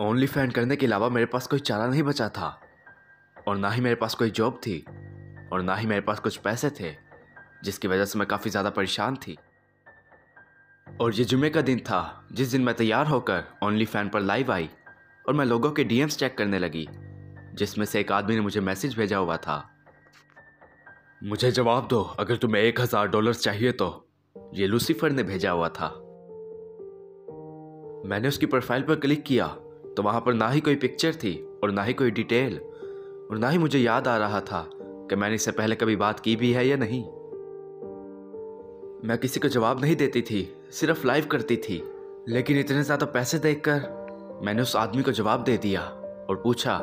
Only fan करने के अलावा मेरे पास कोई चारा नहीं बचा था। और ना ही मेरे पास कोई जॉब थी, और ना ही मेरे पास कुछ पैसे थे, जिसकी वजह से मैं काफ़ी ज़्यादा परेशान थी। और ये जुमे का दिन था, जिस दिन मैं तैयार होकर ओनली फ़ैन पर लाइव आई, और मैं लोगों के डीएम्स चेक करने लगी, जिसमें से एक आदमी ने मुझे मैसेज भेजा हुआ था। मुझे जवाब दो, अगर तुम्हें एक हज़ार डॉलर चाहिए तो ये लूसीफर ने भेजा हुआ था। मैंने उसकी प्रोफ़ाइल पर क्लिक किया तो वहाँ पर ना ही कोई पिक्चर थी और ना ही कोई डिटेल और ना ही मुझे याद आ रहा था कि मैंने इससे पहले कभी बात की भी है या नहीं। मैं किसी को जवाब नहीं देती थी, सिर्फ़ लाइव करती थी। लेकिन इतने ज़्यादा पैसे देखकर मैंने उस आदमी को जवाब दे दिया और पूछा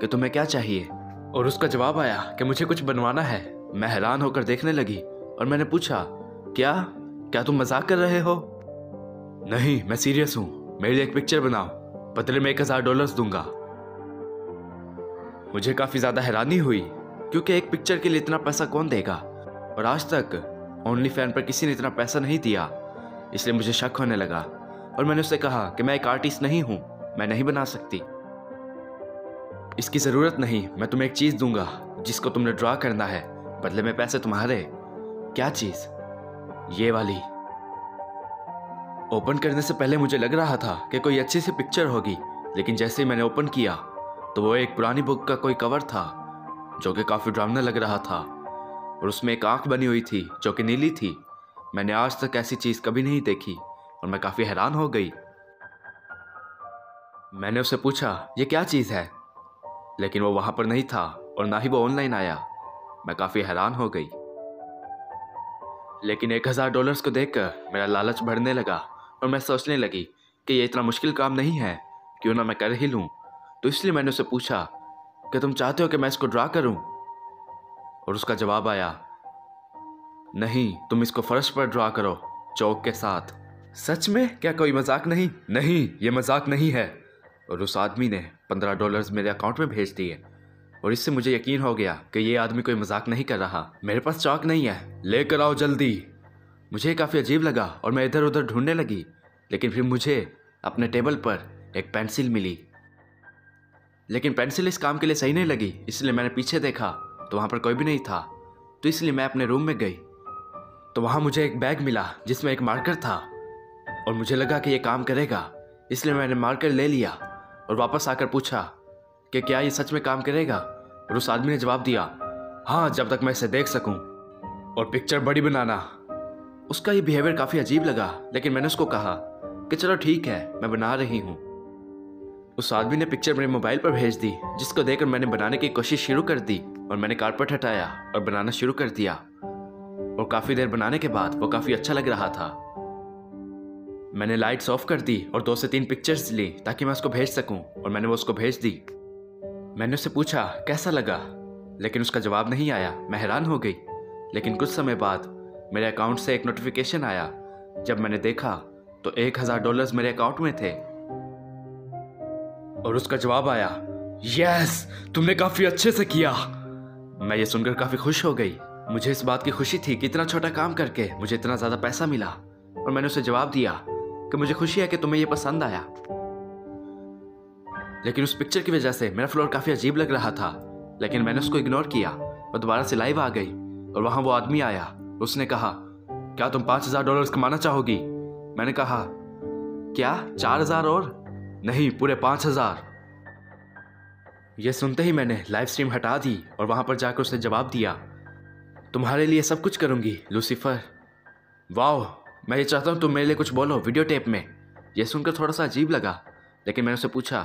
कि तुम्हें क्या चाहिए? और उसका जवाब आया कि मुझे कुछ बनवाना है। मैं हैरान होकर देखने लगी और मैंने पूछा, क्या? क्या तुम मज़ाक कर रहे हो? नहीं, मैं सीरियस हूँ। मेरे लिए एक पिक्चर बनाओ। बदले में एक हज़ार डॉलर दूँगा। मुझे काफ़ी ज़्यादा हैरानी हुई, क्योंकि एक पिक्चर के लिए इतना पैसा कौन देगा? और आज तक ओनली फ़ैन पर किसी ने इतना पैसा नहीं दिया, इसलिए मुझे शक होने लगा। और मैंने उससे कहा कि मैं एक आर्टिस्ट नहीं हूँ, मैं नहीं बना सकती। इसकी ज़रूरत नहीं, मैं तुम्हें एक चीज़ दूँगा, जिसको तुमने ड्रा करना है, बदले में पैसे तुम्हारे। क्या चीज़? ये वाली। ओपन करने से पहले मुझे लग रहा था कि कोई अच्छी सी पिक्चर होगी, लेकिन जैसे ही मैंने ओपन किया तो वो एक पुरानी बुक का कोई कवर था, जो कि काफ़ी ड्रामना लग रहा था। और उसमें एक आँख बनी हुई थी, जो कि नीली थी। मैंने आज तक ऐसी चीज़ कभी नहीं देखी, और मैं काफ़ी हैरान हो गई। मैंने उससे पूछा, ये क्या चीज़ है? लेकिन वो वहाँ पर नहीं था, और ना ही वो ऑनलाइन आया। मैं काफ़ी हैरान हो गई। लेकिन एक हज़ार डॉलर्स को देखकर मेरा लालच बढ़ने लगा। और मैं सोचने लगी कि यह इतना मुश्किल काम नहीं है, क्यों ना मैं कर ही लूँ? तो इसलिए मैंने उसे पूछा कि तुम चाहते हो कि मैं इसको ड्रा करूँ? और उसका जवाब आया, नहीं, तुम इसको फर्श पर ड्रा करो, चौक के साथ। सच में? क्या कोई मज़ाक नहीं? नहीं, ये मज़ाक नहीं है। और उस आदमी ने पंद्रह डॉलर्स मेरे अकाउंट में भेज दिए। और इससे मुझे यकीन हो गया कि ये आदमी कोई मज़ाक नहीं कर रहा। मेरे पास चौक नहीं है। लेकर आओ जल्दी। मुझे काफ़ी अजीब लगा और मैं इधर उधर ढूँढने लगी। लेकिन फिर मुझे अपने टेबल पर एक पेंसिल मिली। लेकिन पेंसिल इस काम के लिए सही नहीं लगी, इसलिए मैंने पीछे देखा तो वहाँ पर कोई भी नहीं था। तो इसलिए मैं अपने रूम में गई। तो वहाँ मुझे एक बैग मिला, जिसमें एक मार्कर था, और मुझे लगा कि ये काम करेगा। इसलिए मैंने मार्कर ले लिया, और वापस आकर पूछा कि क्या ये सच में काम करेगा? और उस आदमी ने जवाब दिया हाँ जब तक मैं इसे देख सकूँ, और पिक्चर बड़ी बनाना। उसका ये बिहेवियर काफ़ी अजीब लगा, लेकिन मैंने उसको कहा कि चलो ठीक है, मैं बना रही हूँ। उस आदमी ने पिक्चर मेरे मोबाइल पर भेज दी, जिसको देखकर मैंने बनाने की कोशिश शुरू कर दी और मैंने कारपेट हटाया और बनाना शुरू कर दिया। और काफ़ी देर बनाने के बाद वो काफ़ी अच्छा लग रहा था। मैंने लाइट्स ऑफ़ कर दी और दो से तीन पिक्चर्स ली ताकि मैं उसको भेज सकूँ और मैंने वो उसको भेज दी। मैंने उससे पूछा, कैसा लगा? लेकिन उसका जवाब नहीं आया। मैं हैरान हो गई। लेकिन कुछ समय बाद मेरे अकाउंट से एक नोटिफिकेशन आया, जब मैंने देखा तो एक हज़ार डॉलर मेरे अकाउंट में थे। और उसका जवाब आया, यस, तुमने काफ़ी अच्छे से किया। मैं ये सुनकर काफ़ी खुश हो गई। मुझे इस बात की खुशी थी कि इतना छोटा काम करके मुझे इतना ज़्यादा पैसा मिला। और मैंने उसे जवाब दिया कि मुझे खुशी है कि तुम्हें यह पसंद आया। लेकिन उस पिक्चर की वजह से मेरा फ्लोर काफ़ी अजीब लग रहा था। लेकिन मैंने उसको इग्नोर किया और दोबारा से लाइव आ गई। और वहाँ वो आदमी आया। उसने कहा, क्या तुम पाँच हज़ार डॉलर कमाना चाहोगी? मैंने कहा, क्या चार हज़ार और? नहीं, पूरे पाँच हज़ार. यह सुनते ही मैंने लाइव स्ट्रीम हटा दी और वहाँ पर जाकर उसने जवाब दिया, तुम्हारे लिए सब कुछ करूँगी लूसीफर वाह मैं ये चाहता हूँ तुम मेरे लिए कुछ बोलो वीडियो टेप में. यह सुनकर थोड़ा सा अजीब लगा, लेकिन मैंने उसे पूछा,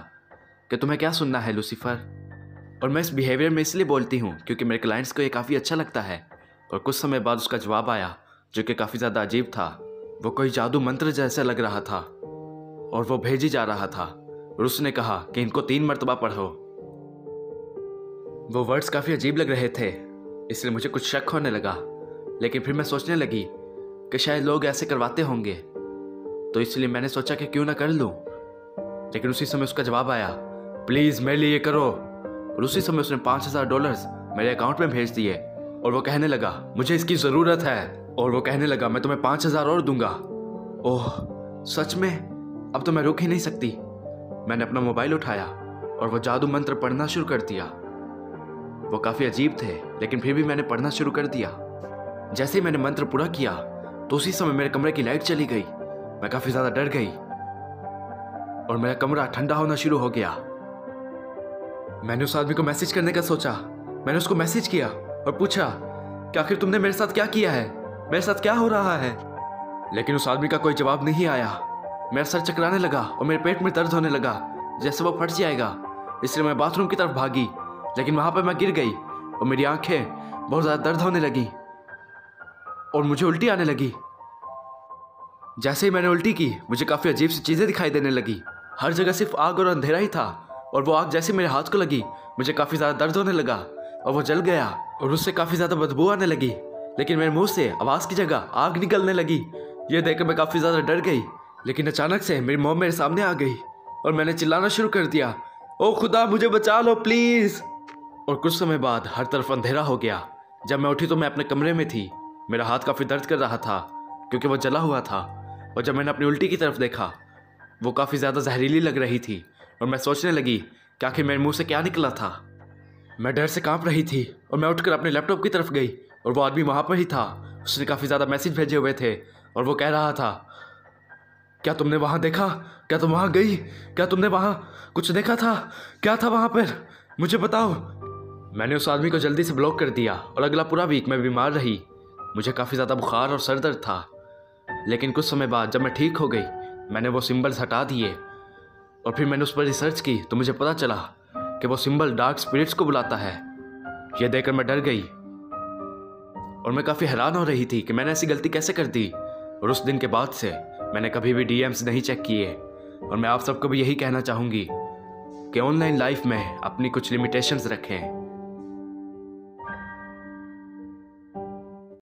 कि तुम्हें क्या सुनना है लूसीफर और मैं इस बिहेवियर में इसलिए बोलती हूँ, क्योंकि मेरे क्लाइंट्स को ये काफ़ी अच्छा लगता है, और कुछ समय बाद उसका जवाब आया, जो कि काफ़ी ज़्यादा अजीब था। वो कोई जादू मंत्र जैसा लग रहा था, और वो भेजी जा रहा था। और उसने कहा कि इनको तीन मरतबा पढ़ो। वो वर्ड्स काफ़ी अजीब लग रहे थे, इसलिए मुझे कुछ शक होने लगा। लेकिन फिर मैं सोचने लगी कि शायद लोग ऐसे करवाते होंगे। तो इसलिए मैंने सोचा कि क्यों ना कर लूँ। लेकिन उसी समय उसका जवाब आया, प्लीज़ मेरे लिए करो। और उसी समय उसने पाँच हज़ार डॉलर मेरे अकाउंट में भेज दिए, और वो कहने लगा, मुझे इसकी ज़रूरत है। और वो कहने लगा, मैं तुम्हें पाँच हज़ार और दूँगा। ओह, सच में? अब तो मैं रुक ही नहीं सकती। मैंने अपना मोबाइल उठाया और वो जादू मंत्र पढ़ना शुरू कर दिया। वो काफ़ी अजीब थे, लेकिन फिर भी मैंने पढ़ना शुरू कर दिया। जैसे ही मैंने मंत्र पूरा किया तो उसी समय मेरे कमरे की लाइट चली गई। मैं काफ़ी ज़्यादा डर गई और मेरा कमरा ठंडा होना शुरू हो गया। मैंने उस आदमी को मैसेज करने का सोचा। मैंने उसको मैसेज किया और पूछा, कि आखिर तुमने मेरे साथ क्या किया है? मेरे साथ क्या हो रहा है? लेकिन उस आदमी का कोई जवाब नहीं आया। मेरा सर चकराने लगा और मेरे पेट में दर्द होने लगा, जैसे वो फट जाएगा। इसलिए मैं बाथरूम की तरफ़ भागी, लेकिन वहाँ पर मैं गिर गई और मेरी आँखें बहुत ज़्यादा दर्द होने लगी और मुझे उल्टी आने लगी। जैसे ही मैंने उल्टी की, मुझे काफ़ी अजीब सी चीज़ें दिखाई देने लगी। हर जगह सिर्फ़ आग और अंधेरा ही था और वो आग जैसे मेरे हाथ को लगी, मुझे काफ़ी ज़्यादा दर्द होने लगा और वो जल गया और उससे काफ़ी ज़्यादा बदबू आने लगी। लेकिन मेरे मुँह से आवाज़ की जगह आग निकलने लगी। ये देखकर मैं काफ़ी ज़्यादा डर गई, लेकिन अचानक से मेरी मोम मेरे सामने आ गई और मैंने चिल्लाना शुरू कर दिया, ओ खुदा, मुझे बचा लो, प्लीज़! और कुछ समय बाद हर तरफ़ अंधेरा हो गया। जब मैं उठी तो मैं अपने कमरे में थी। मेरा हाथ काफ़ी दर्द कर रहा था, क्योंकि वो जला हुआ था। और जब मैंने अपनी उल्टी की तरफ़ देखा, वो काफ़ी ज़्यादा जहरीली लग रही थी और मैं सोचने लगी कि आखिर मेरे मुँह से क्या निकला था। मैं डर से काँप रही थी और मैं उठकर अपने लैपटॉप की तरफ़ गई और वो आदमी वहाँ पर ही था। उसने काफ़ी ज़्यादा मैसेज भेजे हुए थे और वो कह रहा था, क्या तुमने वहाँ देखा? क्या तुम वहाँ गई? क्या तुमने वहाँ कुछ देखा था? क्या था वहाँ पर? मुझे बताओ। मैंने उस आदमी को जल्दी से ब्लॉक कर दिया और अगला पूरा वीक मैं बीमार रही। मुझे काफ़ी ज़्यादा बुखार और सर दर्द था। लेकिन कुछ समय बाद जब मैं ठीक हो गई, मैंने वो सिंबल्स हटा दिए और फिर मैंने उस पर रिसर्च की तो मुझे पता चला कि वो सिंबल डार्क स्पिरिट्स को बुलाता है। यह देखकर मैं डर गई। और मैं काफ़ी हैरान हो रही थी कि मैंने ऐसी गलती कैसे कर दी। और उस दिन के बाद से मैंने कभी भी डीएम्स नहीं चेक किए। और मैं आप सबको भी यही कहना चाहूँगी कि ऑनलाइन लाइफ में अपनी कुछ लिमिटेशंस रखें।